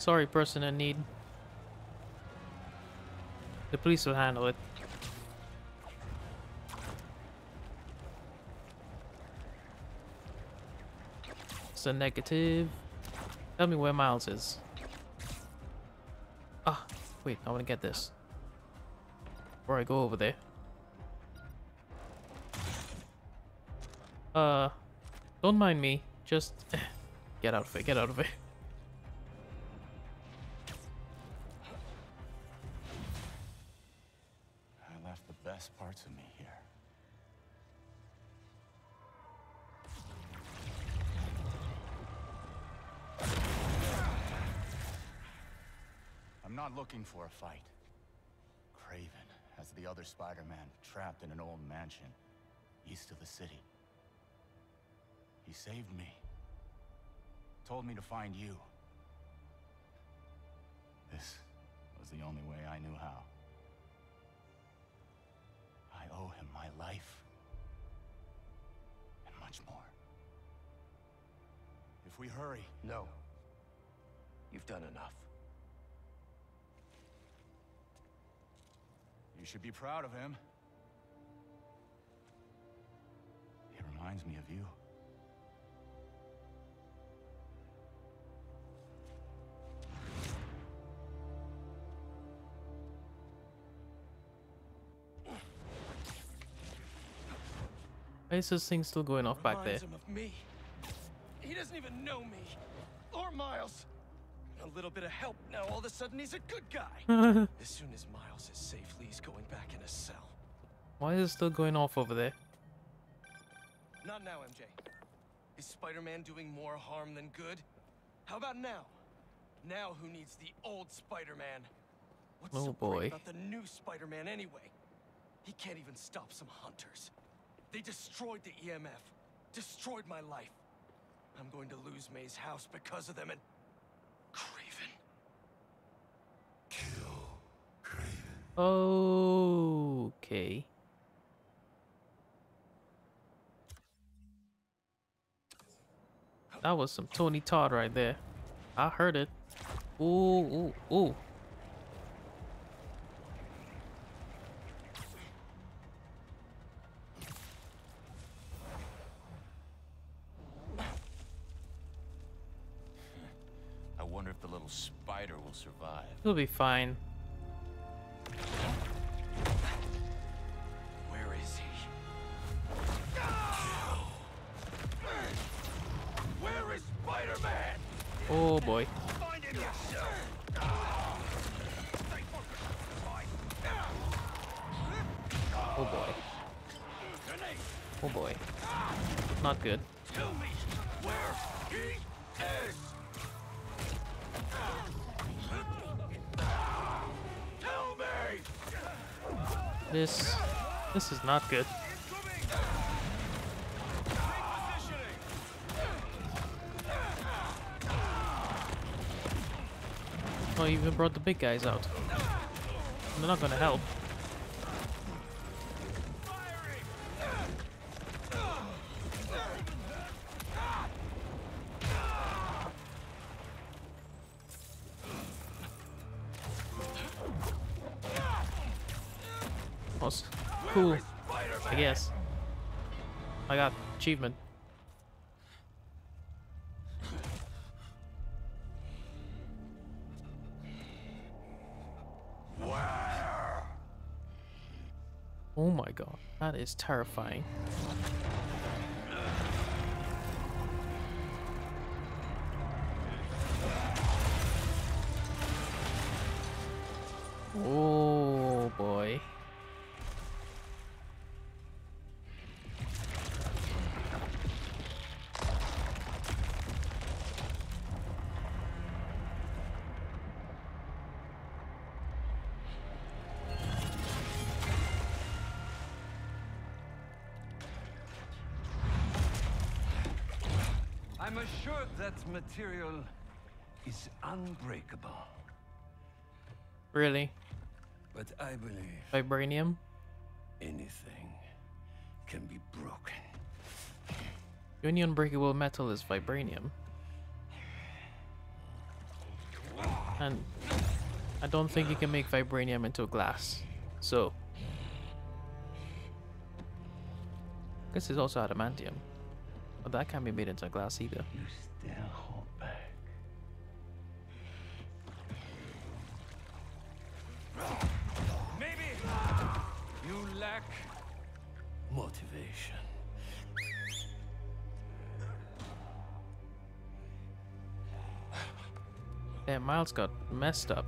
Sorry, person in need. The police will handle it. It's a negative. Tell me where Miles is. Ah, wait, I want to get this. Before I go over there. Uh, don't mind me. Just get out of it, get out of it. Looking for a fight. Kraven has the other Spider-Man trapped in an old mansion east of the city. He saved me. Told me to find you. This was the only way I knew how. I owe him my life. And much more. If we hurry, No. You've done enough. You should be proud of him. He reminds me of you. Why is this thing still going off back there? Him of me. He doesn't even know me. Or Miles. A little bit of help now, all of a sudden he's a good guy. as soon as Miles is safely, he's going back in a cell. Why is it still going off over there? Not now, MJ. Is Spider-Man doing more harm than good? How about now? Now who needs the old Spider-Man? What's Oh, so boy. about the new Spider-Man anyway? He can't even stop some hunters. They destroyed the EMF. Destroyed my life. I'm going to lose May's house because of them and... Kraven. Okay. That was some Tony Todd right there. I heard it. Ooh, ooh, ooh. I wonder if the little spider will survive. He'll be fine. Not good. Oh, you even brought the big guys out. They're not gonna help. Achievement. Oh my god, that is terrifying. Material is unbreakable. Really? But I believe Vibranium? anything can be broken. The only unbreakable metal is vibranium. And I don't think you can make vibranium into glass. So. this is also adamantium. But that can't be made into a glass either. You still hold back. Maybe you lack Motivation. Damn, Miles got messed up.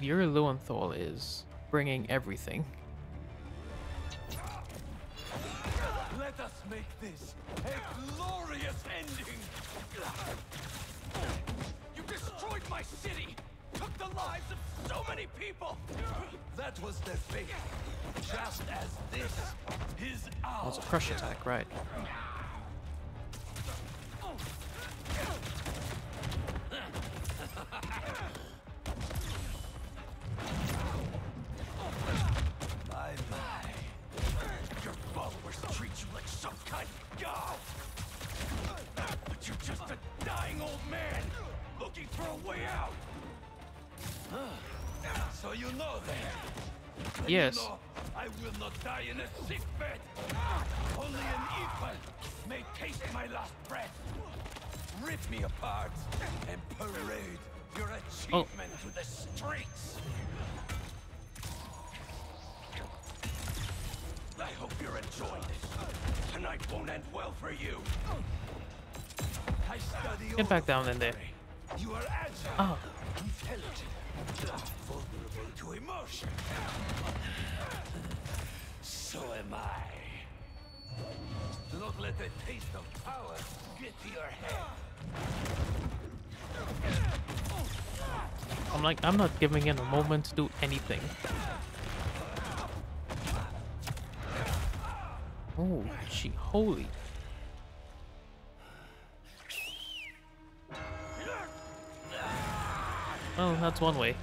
Your Lowenthal is bringing everything. Let us make this a glorious ending! You destroyed my city! Took the lives of so many people! That was their fate. Just as this is ours. it's a crush attack, right? Back down in there. You are agile, Oh, intelligent, vulnerable to emotion. So am I. Do not let the taste of power get to your head. I'm like, I'm not giving it a moment to do anything. Oh, she, holy. Well, that's one way.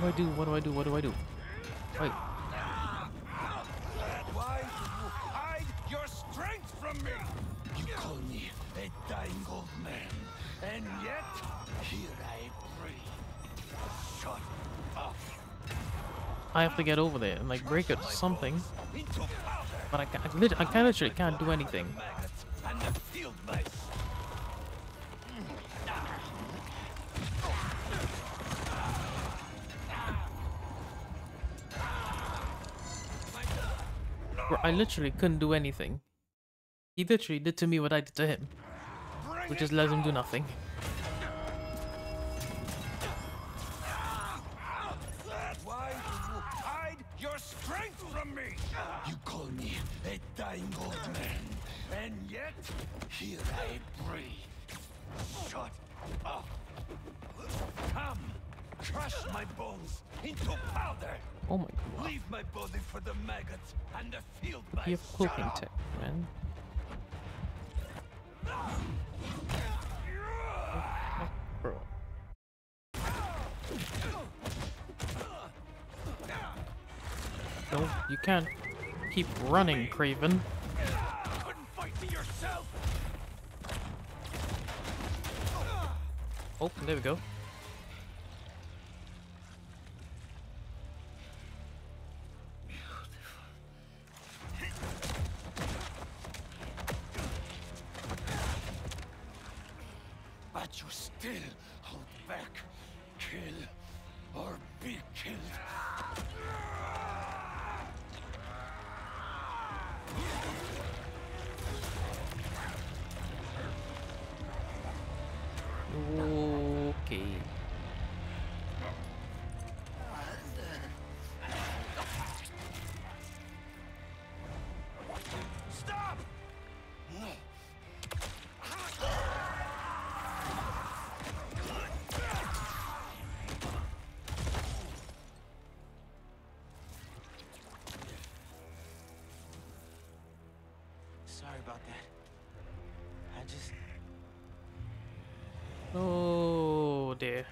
Do I do? What do I do? What do I do? Wait, Why do you hide your strength from me? You call me a dying old man, and yet here I breathe. Shut up. I have to get over there and like break it or something. But I, I, I can't literally can't do anything. I literally couldn't do anything. He literally did to me what I did to him, which it is let him do nothing. Running, Kraven. Sorry about that. I just Oh dear.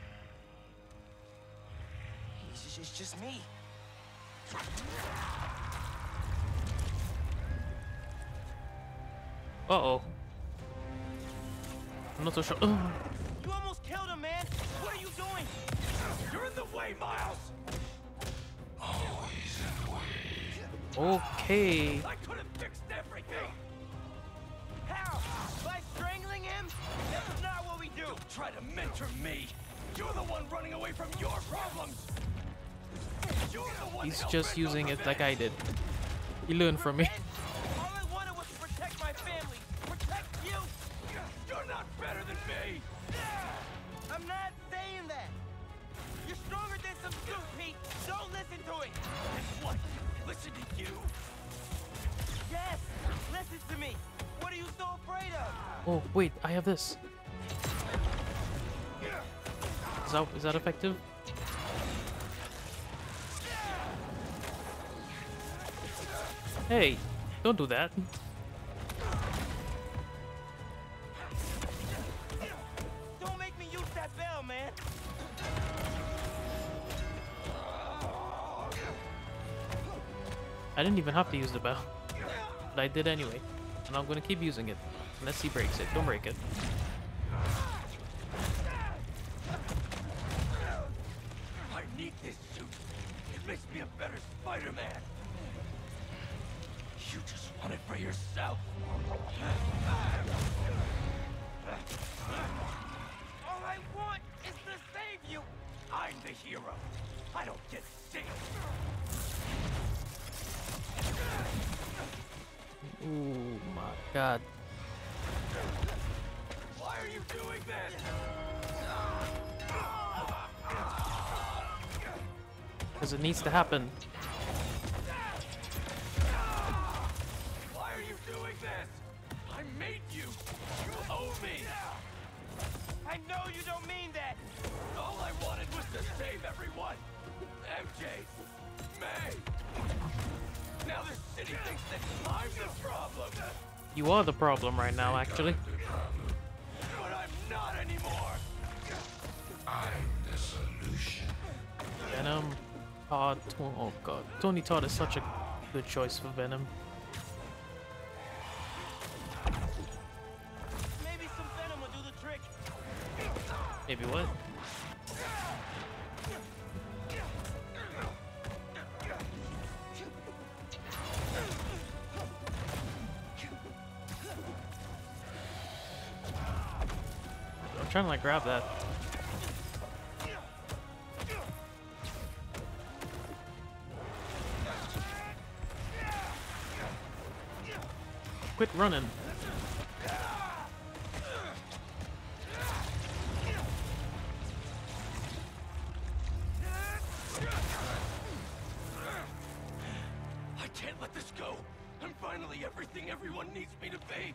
it's just, it's just me. Uh oh. I'm not so sure. Ugh. You almost killed him, man. What are you doing? You're in the way, Miles. Okay. I could have fixed running away from your problems. You're the one He's just using it like I did. He learned from me. That is that effective? Hey, don't do that. Don't make me use that bell, man. I didn't even have to use the bell. But I did anyway. And I'm gonna keep using it. Unless he breaks it. Don't break it. I need this suit. It makes me a better Spider-Man. You just want it for yourself. All I want is to save you. I'm the hero. I don't get saved. Ooh my god. Why are you doing this? Because it needs to happen. Problem right now, actually. But I'm not anymore. Venom. Todd. Oh, oh god. Tony Todd is such a good choice for Venom. Grab that. Quit running. I can't let this go. I'm finally everything everyone needs me to be.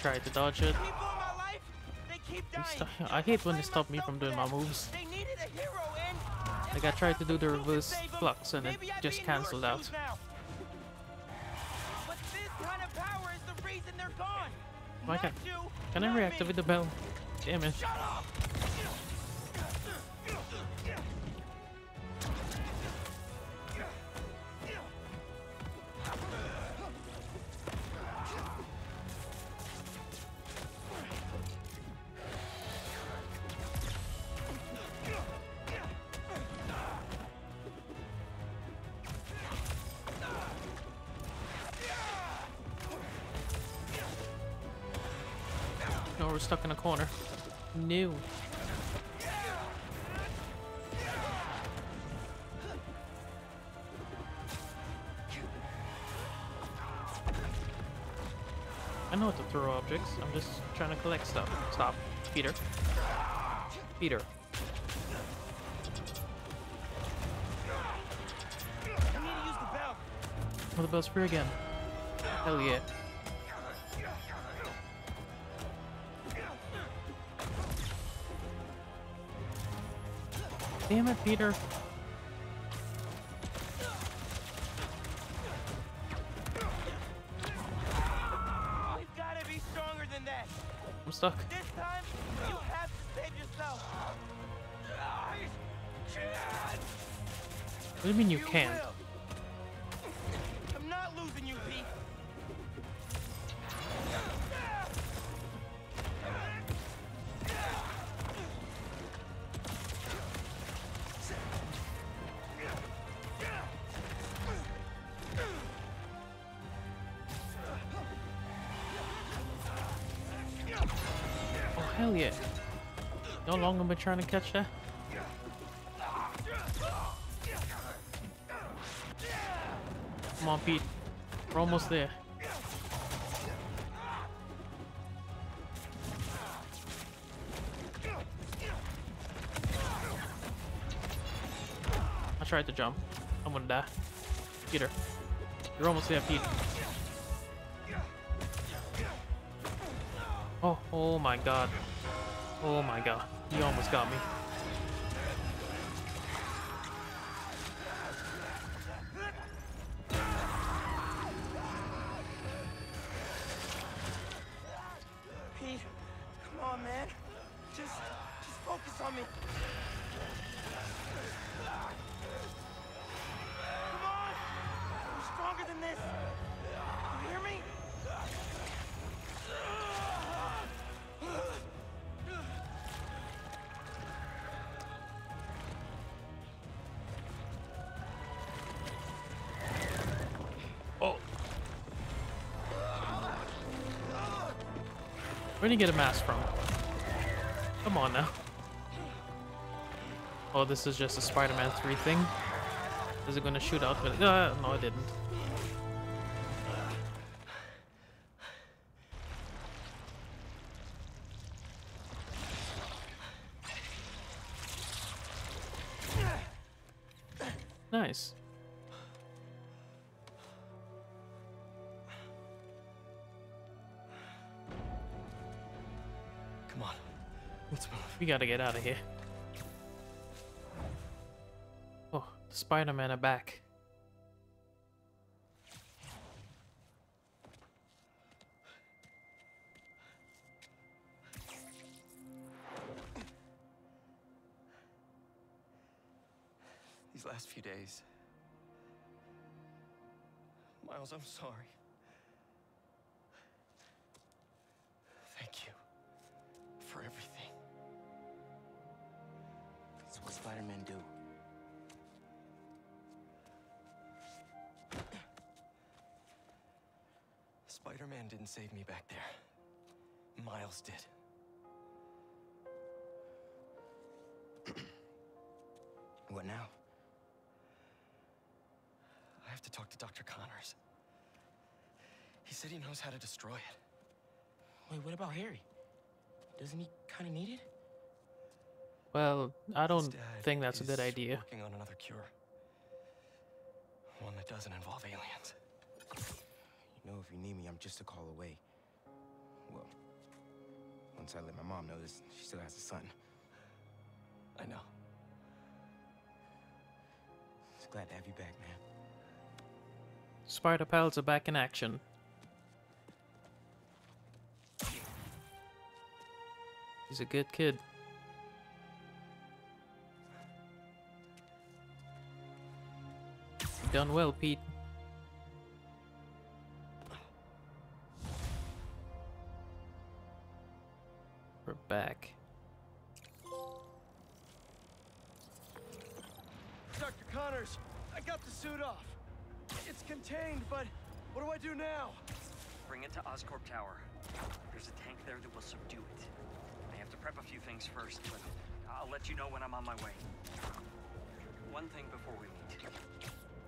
Tried to dodge it. People in my life, they keep You dying. sto- I hate when they stop me from doing my moves. They needed a hero, and Like I tried to do the reverse flux and it just be in your cancelled out. shoes now. But this kind of power is the reason they're gone. Why can't- Can I reactivate the bell? Damn it. New. I know how to throw objects. I'm just trying to collect stuff. Stop. Peter. Peter. I need to use the bell. Oh, the bell's free again. Hell yeah. Damn it, Peter. We've got to be stronger than that. I'm stuck. This time, you have to save yourself. What do you mean you can't? will. Trying to catch that. Come on, Pete. We're almost there. I tried to jump. I'm gonna die. Peter. You're almost there, Pete. Oh, oh my god. Oh my god. You almost got me. Where'd you get a mask from? Come on now. Oh, this is just a Spider-Man 3 thing? Is it gonna shoot out with uh, no it didn't. Gotta get out of here. Oh, the Spider-Man are back. These last few days. Miles, I'm sorry. Miles did. What now? I have to talk to Dr. Connors. He said he knows how to destroy it. Wait, what about Harry? Doesn't he kind of need it? Well, I don't think that's a good is idea. Working on another cure. One that doesn't involve aliens. You know, if you need me, I'm just a call away. Well, once I let my mom know this, she still has a son. I know. Glad to have you back, man. Spider pals are back in action. He's a good kid. Done well, Pete. Back. Dr. Connors, I got the suit off. It's contained, but what do I do now? Bring it to Oscorp Tower. There's a tank there that will subdue it. I have to prep a few things first, but I'll let you know when I'm on my way. One thing before we meet.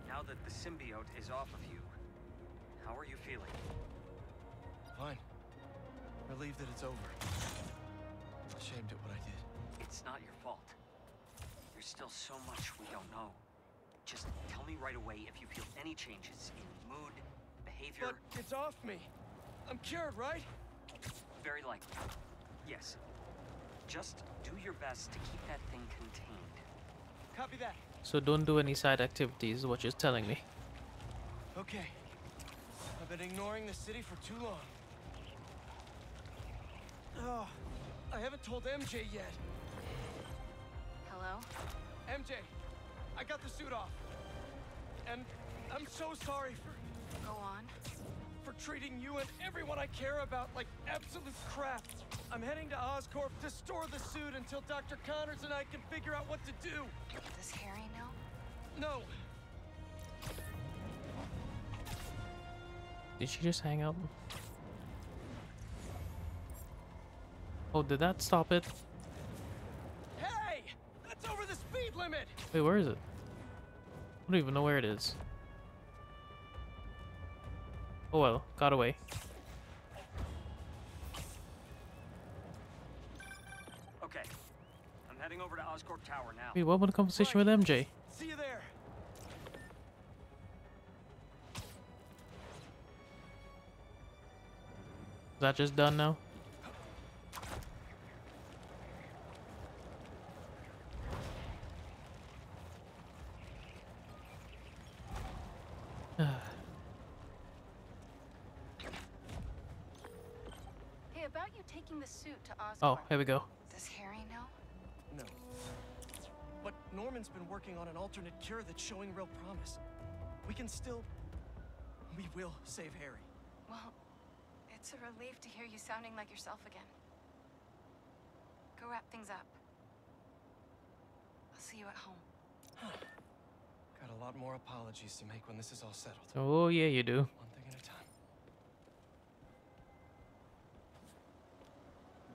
Now that the symbiote is off of you, how are you feeling? Fine. Relieved that it's over. Ashamed at what I did. It's not your fault. There's still so much we don't know. Just tell me right away if you feel any changes in mood, behavior. But it's off me. I'm cured, right? Very likely. Yes. Just do your best to keep that thing contained. Copy that. So don't do any side activities, is what you're telling me. Okay. I've been ignoring the city for too long. Oh, I haven't told MJ yet. Hello? MJ, I got the suit off. And I'm so sorry for Go on. for treating you and everyone I care about like absolute crap. I'm heading to Oscorp to store the suit until Dr. Connors and I can figure out what to do. Does Harry know? No, Did she just hang up? Oh, did that stop it? hey! That's over the speed limit! Wait, where is it? I don't even know where it is. Oh well, got away. Okay. I'm heading over to Oscorp Tower now. Wait, what about the conversation with MJ? See you there. Is that just done now? Hey, about you taking the suit to Oscorp. Oh, here we go. Does Harry know? No. But Norman's been working on an alternate cure that's showing real promise. We can still. We will save Harry. Well, it's a relief to hear you sounding like yourself again. Go wrap things up. I'll see you at home. Got a lot more apologies to make when this is all settled. Oh yeah, you do. One thing at a time.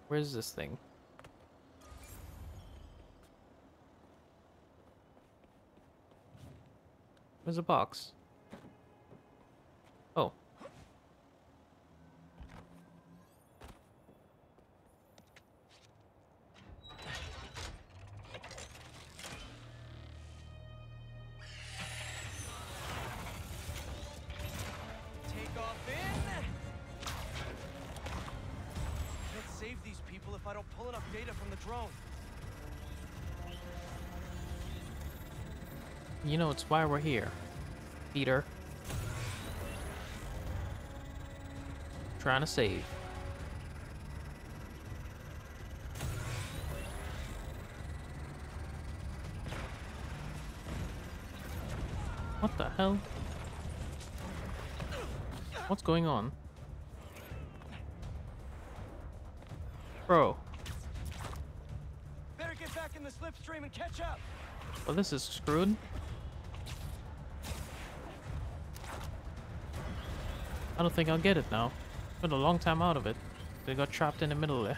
Where's this thing? There's a box? It's why we're here. Peter. Trying to save. What the hell? What's going on? Bro, Better get back in the slipstream and catch up. well this is screwed. I don't think I'll get it now. Been a long time out of it. They got trapped in the middle there.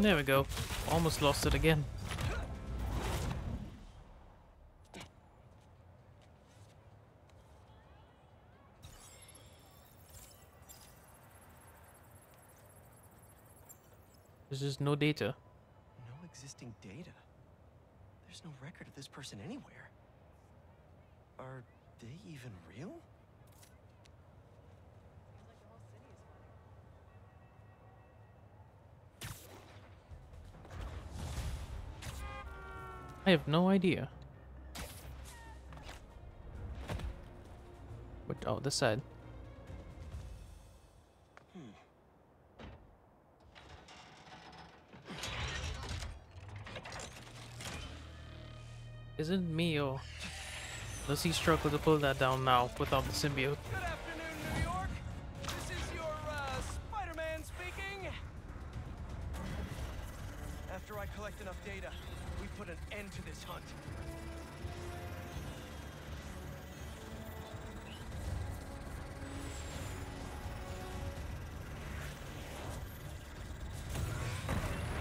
There we go. Almost lost it again. There's just no data. No existing data. There's no record of this person anywhere. Are they even real? I have no idea. What? Oh, this side. Isn't Mio? Does he struggle to pull that down now without the symbiote? Good afternoon, New York. This is your uh, Spider-Man speaking. After I collect enough data, put an end to this hunt.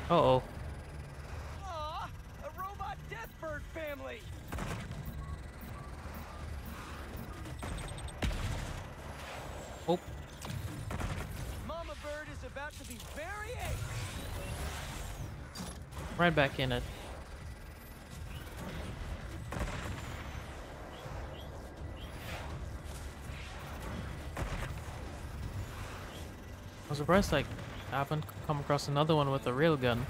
Uh oh. Aw, a robot Deathbird family. Oh. Mama Bird is about to be very angry. Right back in it. Surprised like I haven't come across another one with a real gun.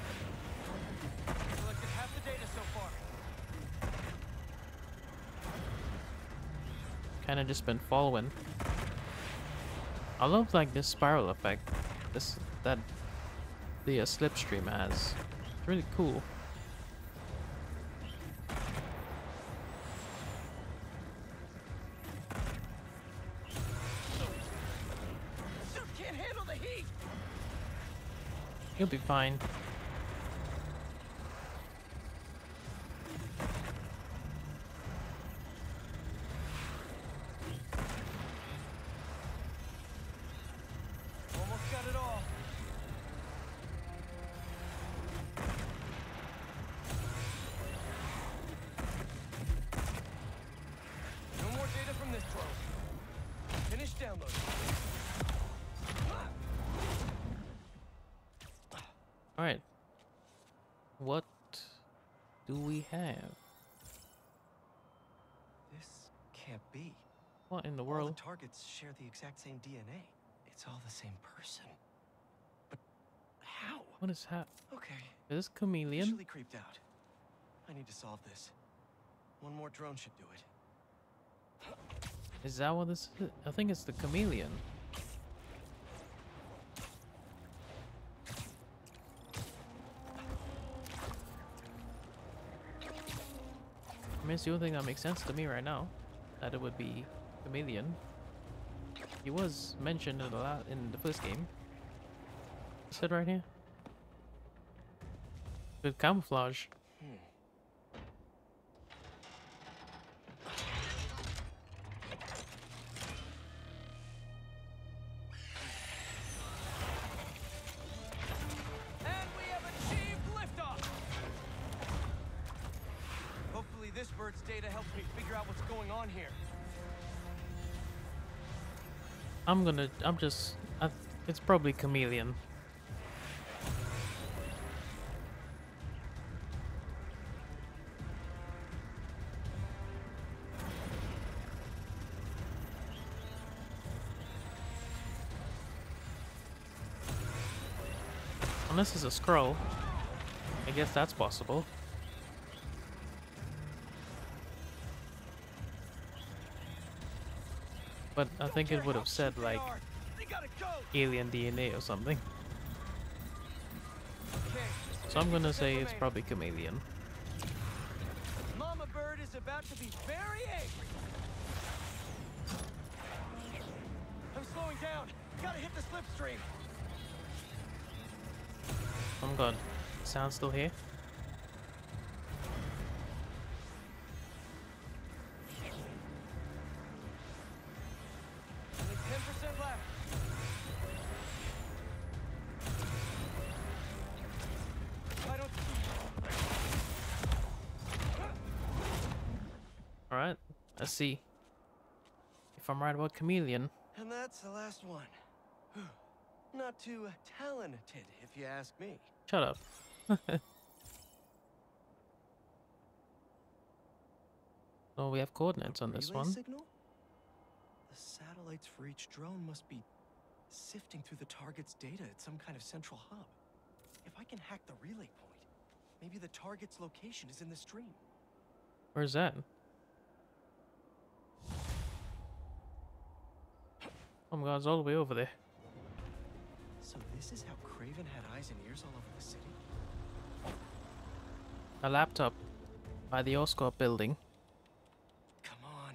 Kinda just been following. I love like this spiral effect. This that the uh, slipstream has. It's really cool. You'll be fine. Targets share the exact same DNA. It's all the same person. But how? What is that? Okay. Is this chameleon? Officially creeped out. I need to solve this. One more drone should do it. Is that what this is? I think it's the chameleon. I mean, it's the only thing that makes sense to me right now. That it would be chameleon. He was mentioned in the la in the first game. Said right here. Good camouflage. I'm gonna. I'm just. I, it's probably chameleon. Unless it's a Skrull. I guess that's possible. But I think it would have said like They gotta go! alien DNA or something. So I'm gonna say it's probably chameleon. Mama Bird is about to be very angry. I'm slowing down. Gotta hit the slipstream. Oh I'm good. Sound still here? Let's see. If I'm right about Chameleon. And that's the last one. Not too uh, talented, if you ask me. Shut up. oh, we have coordinates on this one. Signal? The satellites for each drone must be sifting through the target's data at some kind of central hub. If I can hack the relay point, maybe the target's location is in the stream. Where's that? Oh my god, it's all the way over there. So this is how Kraven had eyes and ears all over the city? A laptop by the Oscorp building. Come on.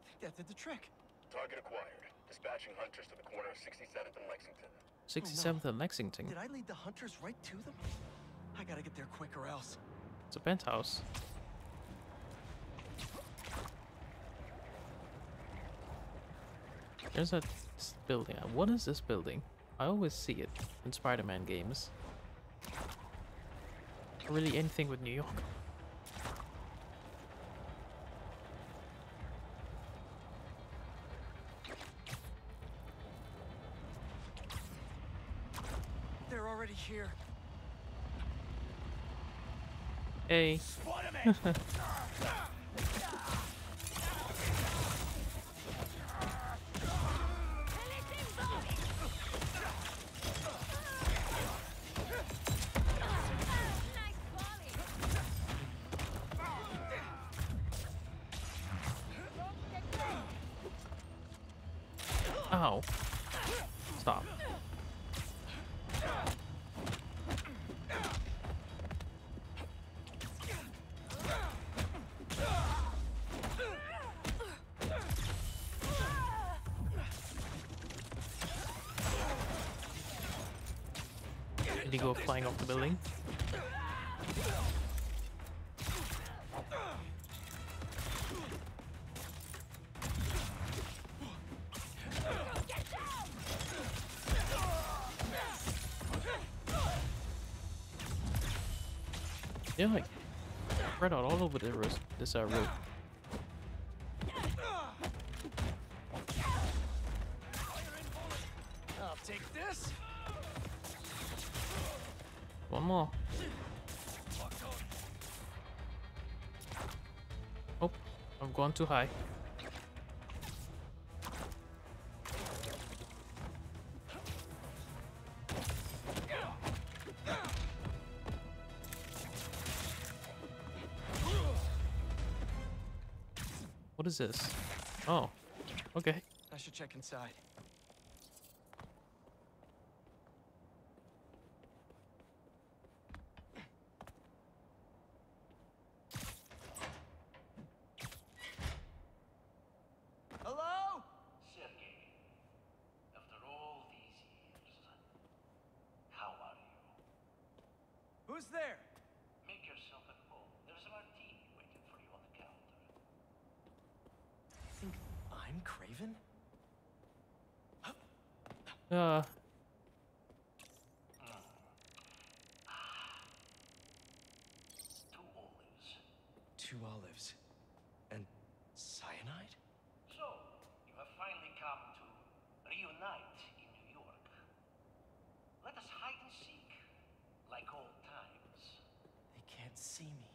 I think that did the trick. Target acquired. Dispatching hunters to the corner of 67th and Lexington. 67th and Lexington. Did I lead the hunters right to them? I gotta get there quick or else. It's a penthouse. There's a building. What is this building? I always see it in Spider-Man games. Really anything with New York. They're already here. Hey. Did he go flying off the building? Yeah, like spread out all over the this uh, road. Too high. What is this? Oh, okay. I should check inside. Hello? Sergey, after all these years, how are you? Who's there? Make yourself at home. There's a martini waiting for you on the counter. I think I'm Kraven? Uh, Two olives. Two olives. And cyanide? So, you have finally come to reunite in New York. Let us hide and seek, like old times. They can't see me.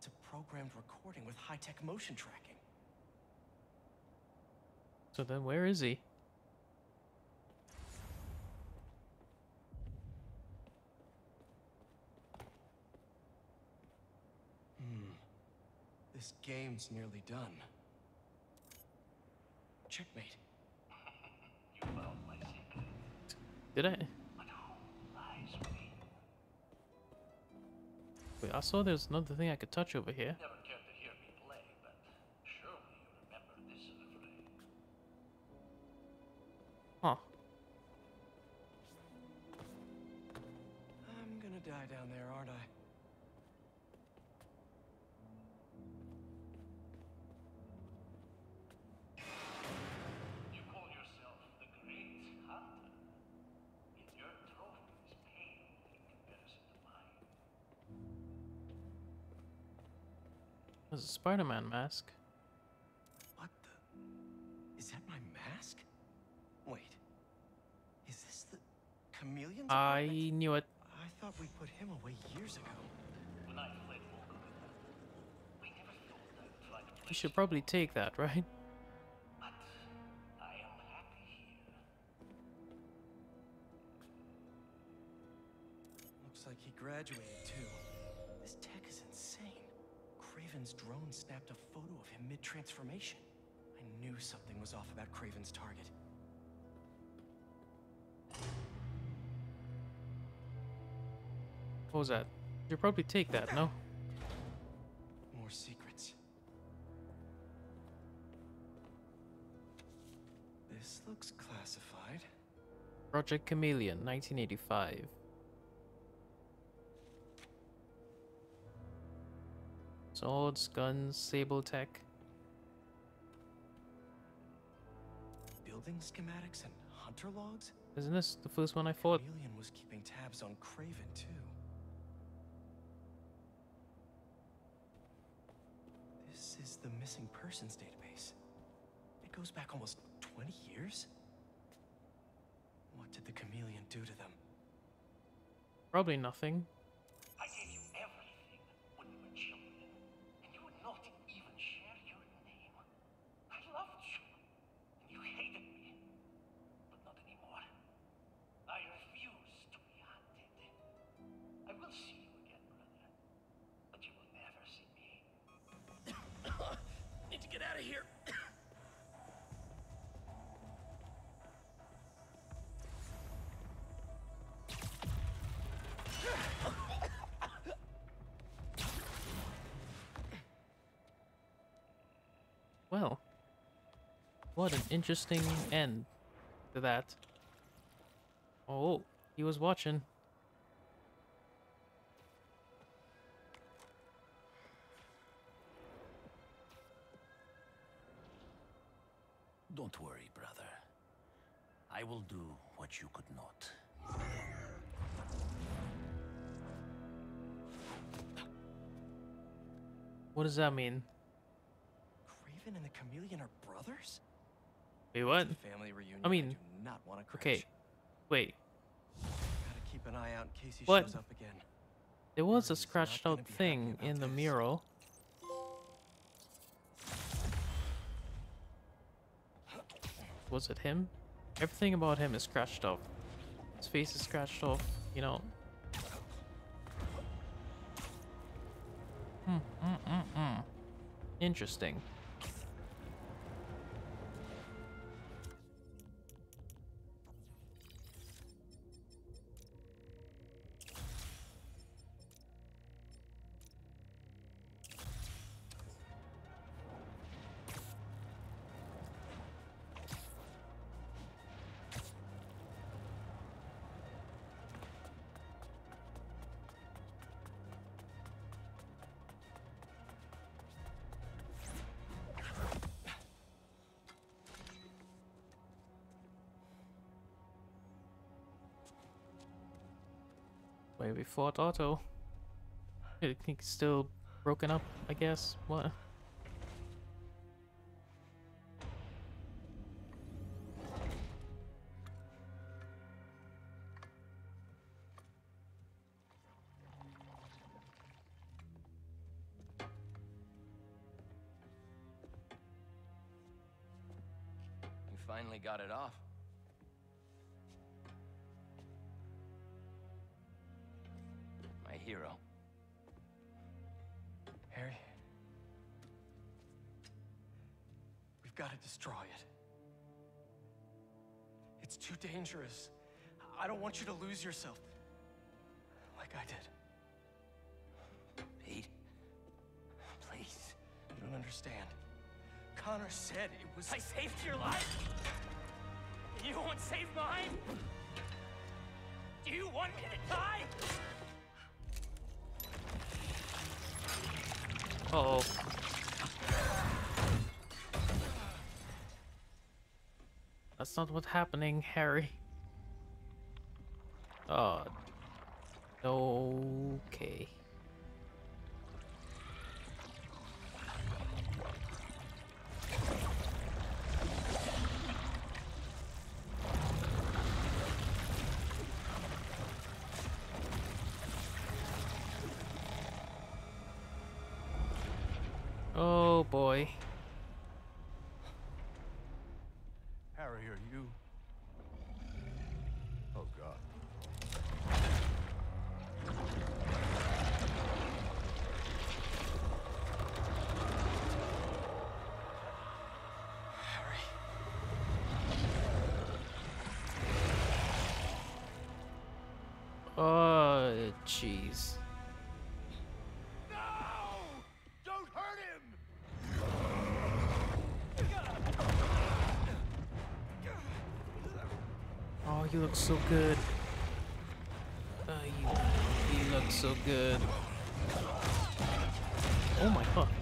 It's a programmed recording with high-tech motion tracking. so then where is he? Hmm. This game's nearly done. Checkmate. You found my secret. Did I? Wait, I saw there's another thing I could touch over here. Spider-Man mask. What the? Is that my mask? Wait. Is this the chameleon's I apartment? knew it. I thought we put him away years ago. When I fled Volkova, I never thought I would find a You should probably take that, right? but I am happy here. Looks like he graduated Kraven's drone snapped a photo of him mid-transformation. I knew something was off about Kraven's target. What was that? You'll probably take that, no? More secrets. This looks classified. Project Chameleon, 1985. Swords, guns, Sable Tech. Building schematics and hunter logs? Isn't this the first one I fought? Chameleon was keeping tabs on Kraven too. This is the missing persons database. It goes back almost 20 years? What did the chameleon do to them? Probably nothing. What an interesting end to that. Oh, he was watching. Don't worry, brother. I will do what you could not. What does that mean? Kraven and the chameleon are brothers? Wait, what? Family reunion. I mean, do not want to. Okay, wait. Gotta keep an eye out in case he What? shows up again. There was a scratched out thing in the mural. Was it him? Everything about him is scratched off. His face is scratched off, you know. Hmm, mm, mm, mm. Interesting. Fought Otto. I think he's still broken up, I guess. What? I don't want you to lose yourself like I did. Pete, please. You don't understand. Connor said it was... I saved your life? And you won't save mine? Do you want me to die? Oh That's not what's happening, Harry. Uh. Okay. Oh boy. Harry, are you? Oh God. Oh, jeez. No! Don't hurt him! Oh, you look so good. Oh, you, you look so good. Oh my god.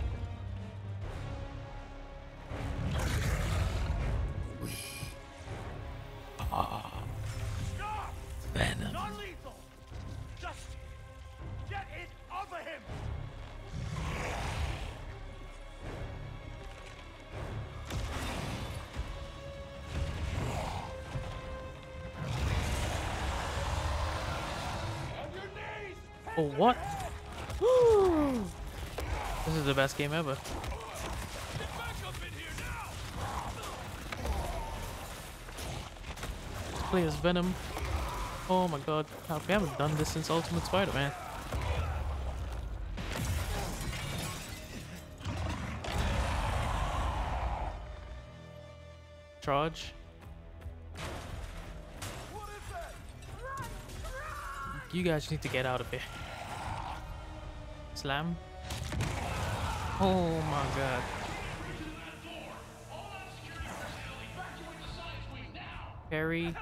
Oh, what? this is the best game ever. Let's play as Venom. Oh my god. We haven't done this since Ultimate Spider-Man. Charge. You guys need to get out of here. Slam. Oh my god. Harry.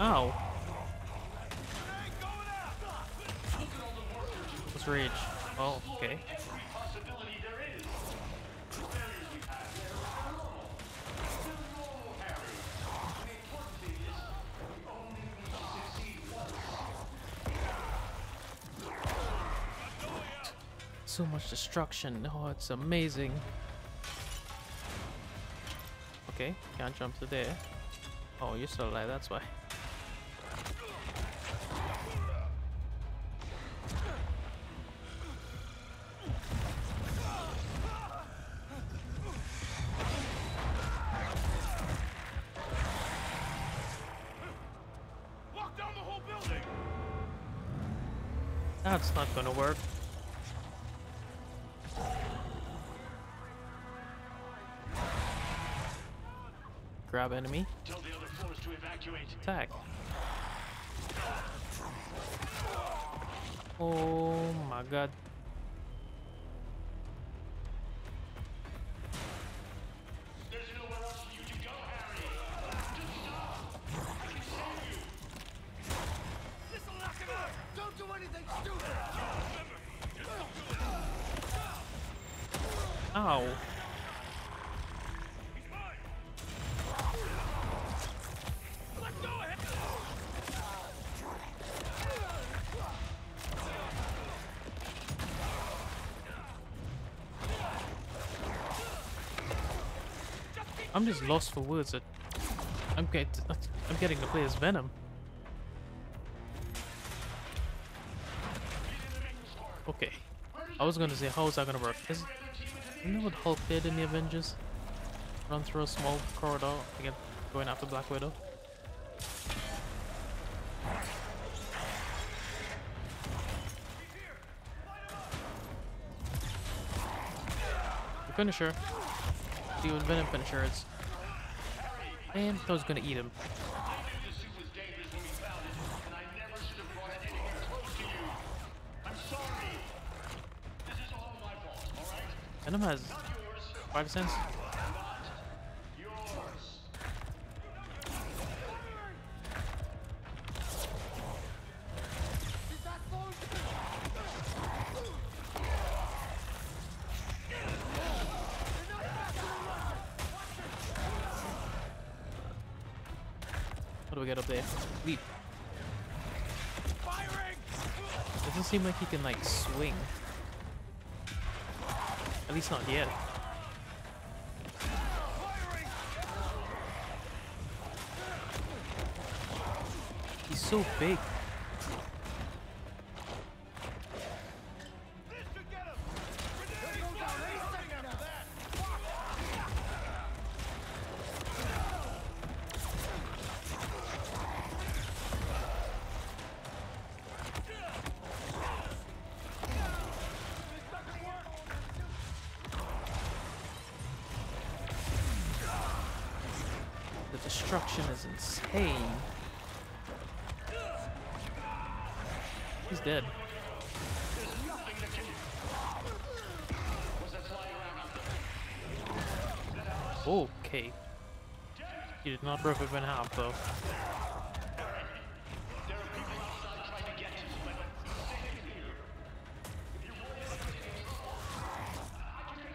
Out! Let's rage. Oh, okay. So much destruction. Oh, it's amazing. Okay, can't jump to there. Oh, you're still alive, that's why. Attack. Oh my god. There's I'm just lost for words. I'm I'm getting to play as Venom. Okay. I was gonna say how is that gonna work? Is you know what Hulk did in the Avengers? Run through a small corridor again, going after Black Widow. The finisher. The Venom finisher is I was gonna eat him. I knew the suit like he can like swing. At least not yet. He's so big. Okay. He did not rip it in half though.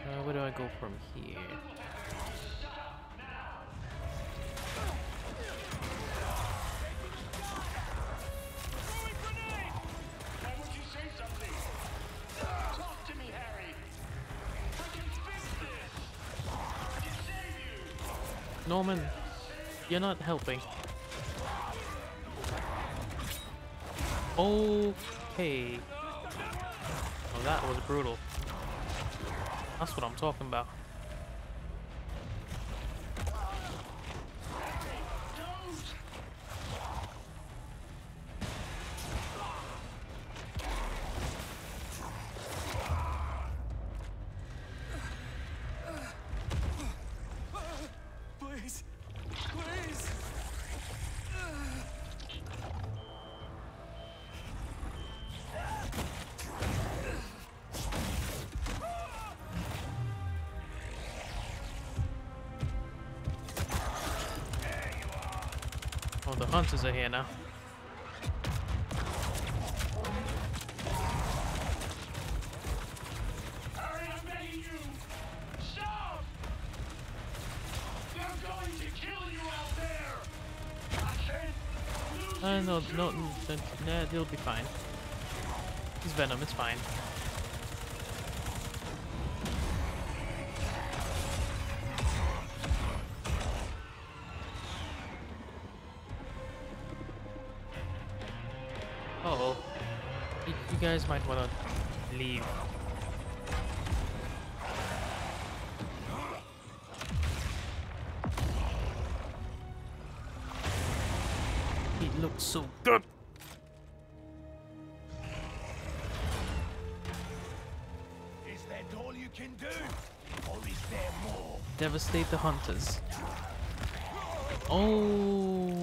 Uh, where do I go from here? You're not helping. Okay. Well, that was brutal. That's what I'm talking about. They'll be fine. He's Venom, it's fine. Uh oh. You, you guys might want to leave. He looks so good. Devastate the hunters. Oh.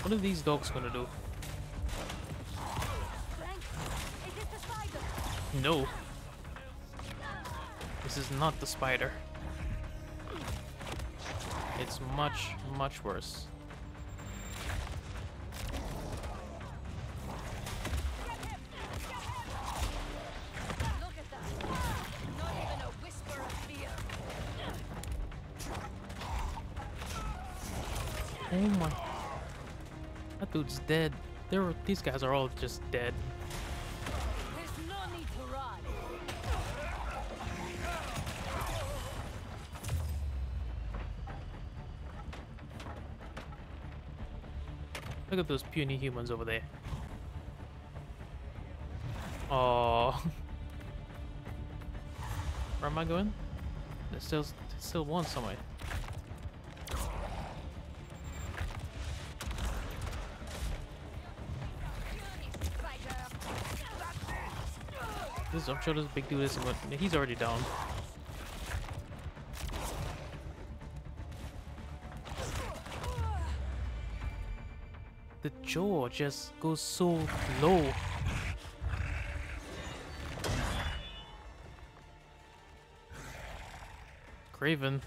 What are these dogs gonna do? No. This is not the spider. It's much, much worse. Oh my. That dude's dead. They're, these guys are all just dead. At those puny humans over there. Oh. Where am I going? There's still there's still one somewhere. This I'm sure this big dude what he's already down. The jaw just goes so low. Kraven.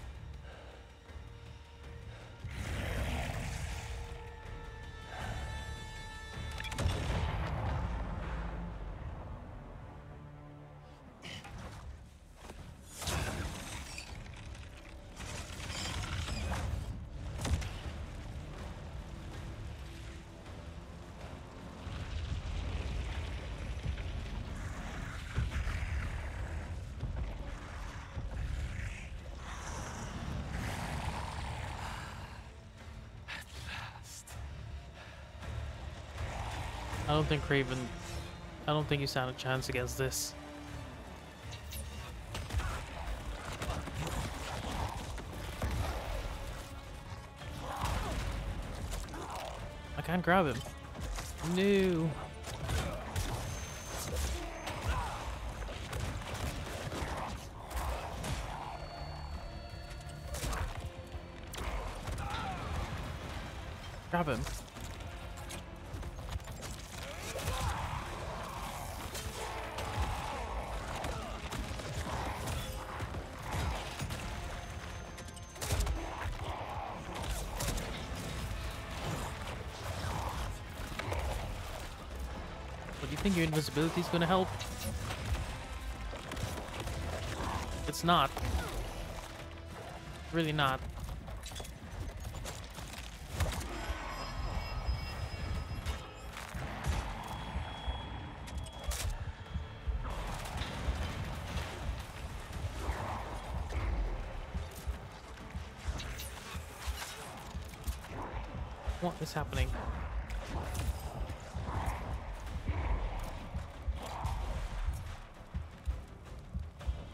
Don't think Kraven. I don't think you stand a chance against this. I can't grab him. No. Grab him. Invisibility is gonna help? It's not. Really not.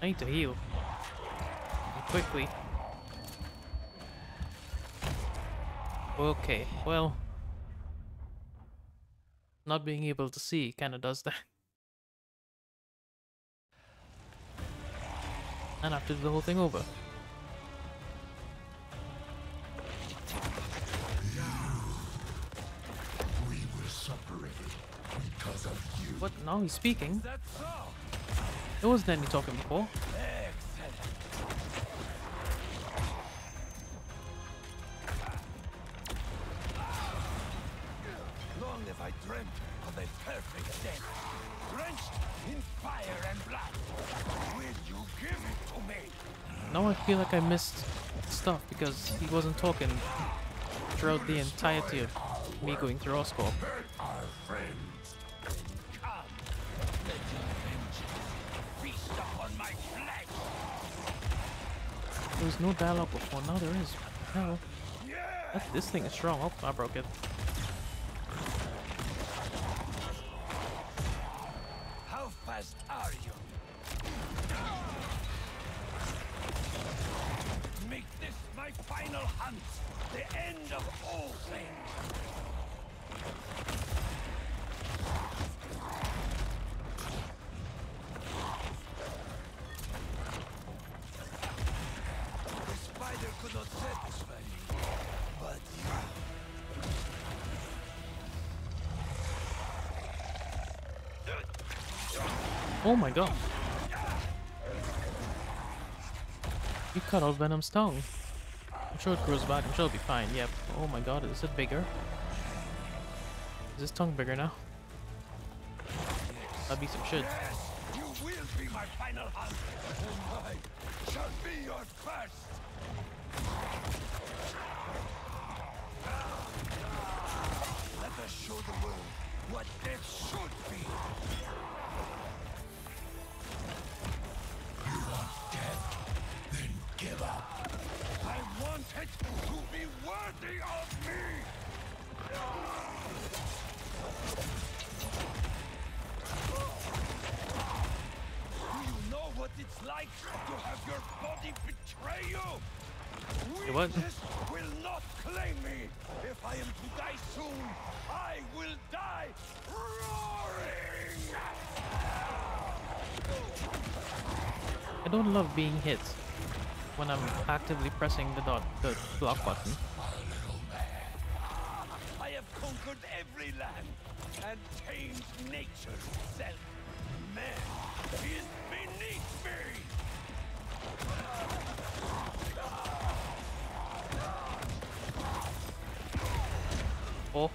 I need to heal. Quickly. Okay, well. Not being able to see kinda does that. And I have to do the whole thing over. We were separated because of you. What? Now he's speaking. That's so. There wasn't any talking before. Long have I dreamt of a perfect death, drenched in fire and blood. Will you give it to me? Now I feel like I missed stuff because he wasn't talking throughout the entirety of me going through Oscorp. There was no dialogue before, now there is. That, this thing is strong. Oh, I broke it. My god. You cut off Venom's tongue. I'm sure it grows back. I'm sure it'll be fine. Yep. Oh my god, is it bigger? Is his tongue bigger now? That'd be some shit. You will be my final hunt, and mine shall be your first. Let us show the world what death should be. worthy of me! Do you know what it's like to have your body betray you? Weakness will not claim me! If I am to die soon, I will die roaring! I don't love being hit when I'm actively pressing the dot the block button. Conquered every land and tamed nature itself. Man is beneath me. Oh.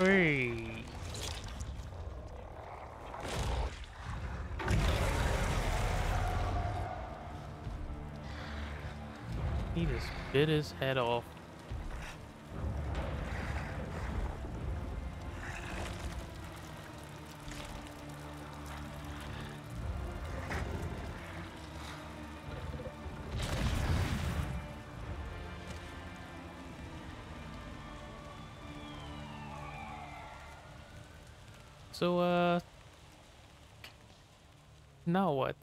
Hey. He just bit his head off. So, uh... Now what?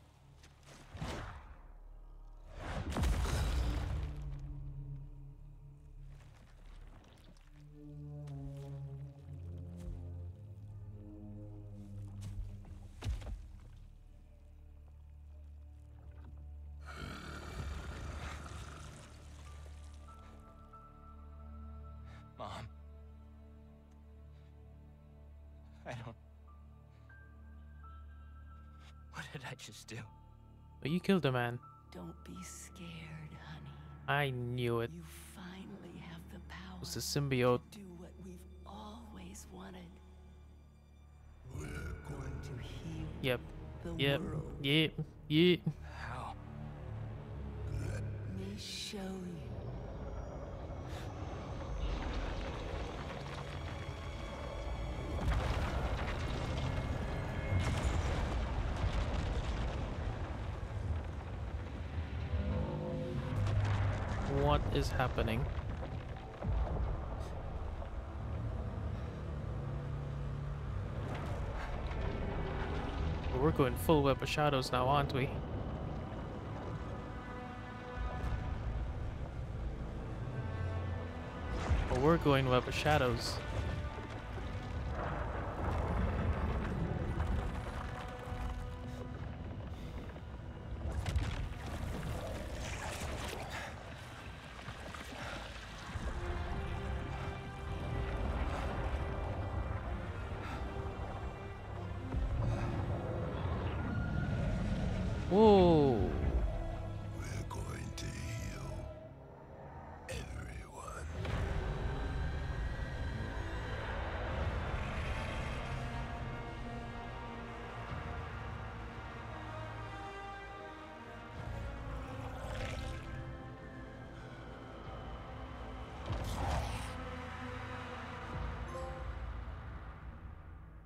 Killed a man. Don't be scared, honey. I knew it. You finally have the power It was the symbiote. to do what we've always wanted. We're going to heal Yep. the Yep. world. Yep. Yep. Happening? We're going full web of shadows now, aren't we? We're going web of shadows.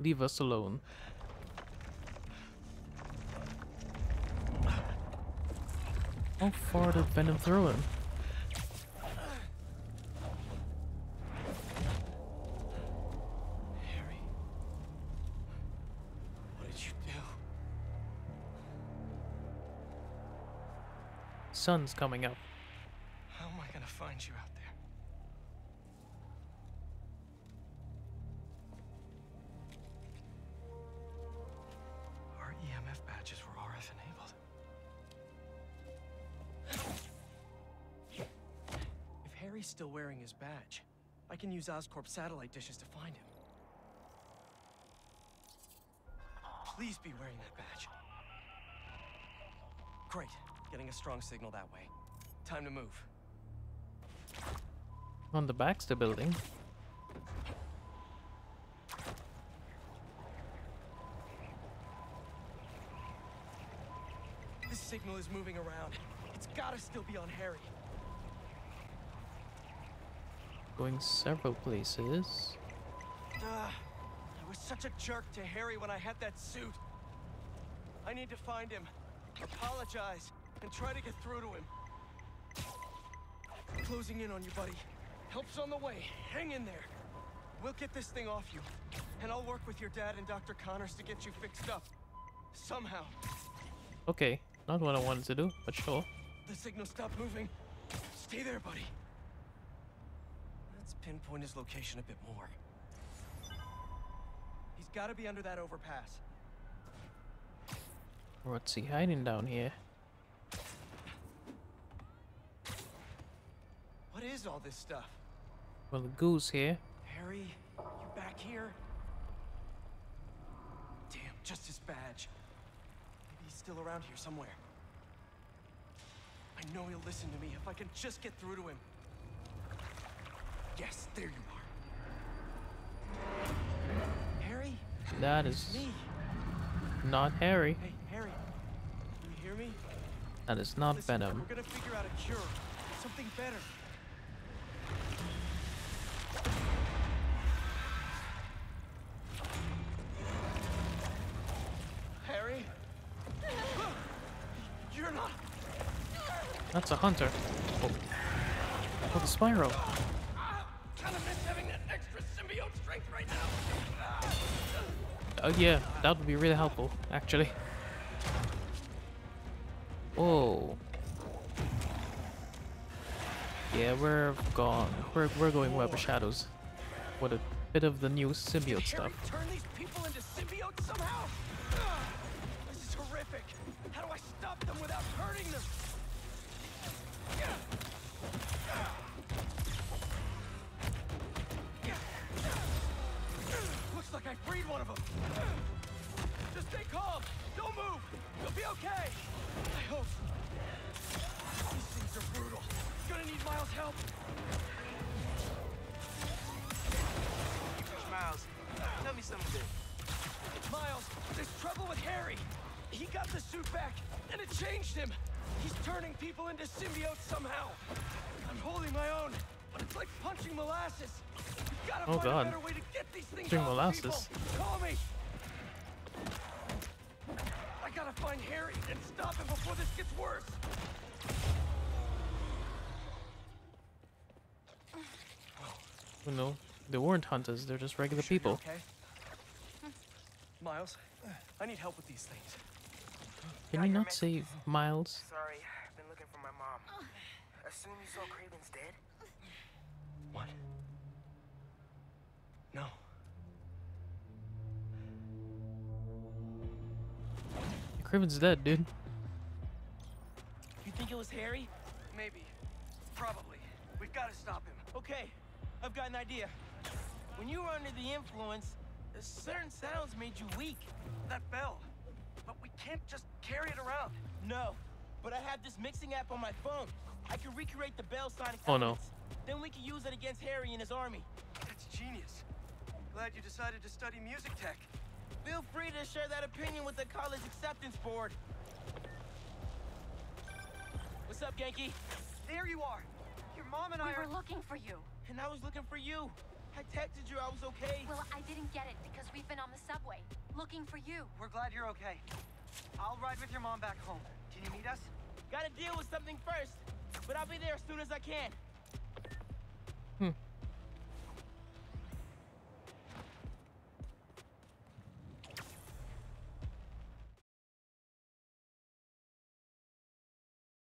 Leave us alone. How far did Venom throw him? Harry. What did you do? Sun's coming up. Can use Oscorp satellite dishes to find him. Please be wearing that badge. Great. Getting a strong signal that way. Time to move. On the Baxter building. This signal is moving around. It's gotta still be on Harry. Going several places. Duh. I was such a jerk to Harry when I had that suit. I need to find him, apologize, and try to get through to him. Closing in on you, buddy. Help's on the way. Hang in there. We'll get this thing off you. And I'll work with your dad and Dr. Connors to get you fixed up. Somehow. Okay, not what I wanted to do, but sure. The signal stopped moving. Stay there, buddy. Pinpoint his location a bit more. He's gotta be under that overpass. What's he hiding down here? What is all this stuff? Well, the goose here. Harry, you back here? Damn, just his badge. Maybe he's still around here somewhere. I know he'll listen to me if I can just get through to him. Yes, there you are. Harry? That is Me? not Harry. Hey, Harry. You hear me? That is not Listen, Venom. We're gonna figure out a cure. Something better. Harry? You're not. That's a hunter. Oh, oh the Spyro. Oh yeah, that would be really helpful, actually. Whoa. Yeah, we're gone. We're we're going Web of Shadows. With a bit of the new symbiote stuff. Turn these people into symbiotes somehow? This is horrific. How do I stop them without hurting them? I freed one of them. Just stay calm. Don't move. You'll be okay. I hope. These things are brutal. Gonna need Miles' help. Miles, tell me something. Miles, there's trouble with Harry. He got the suit back, and it changed him. He's turning people into symbiotes somehow. I'm holding my own, but it's like punching molasses. We've gotta Oh, God. a better way to get these things Drink molasses. Call me. I gotta find Harry and stop him before this gets worse. Oh, you know, they weren't hunters, they're just regular Sure people. Okay. Miles, I need help with these things. Can we not save Miles? Sorry, I've been looking for my mom. Assume you saw Kraven's dead? What? No. Kraven's dead, dude. You think it was Harry? Maybe. Probably. We've got to stop him. Okay, I've got an idea. When you were under the influence, certain sounds made you weak. That bell. But we can't just carry it around. No, but I have this mixing app on my phone. I can recreate the bell sonic Oh, no. Then we can use it against Harry and his army. That's genius. Glad you decided to study music tech. Feel free to share that opinion with the college acceptance board. What's up, Genki? There you are. Your mom and I We are... were looking for you. And I was looking for you. I texted you I was okay. Well, I didn't get it because we've been on the subway looking for you. We're glad you're okay. I'll ride with your mom back home. Can you meet us? Gotta deal with something first. But I'll be there as soon as I can. Hmm.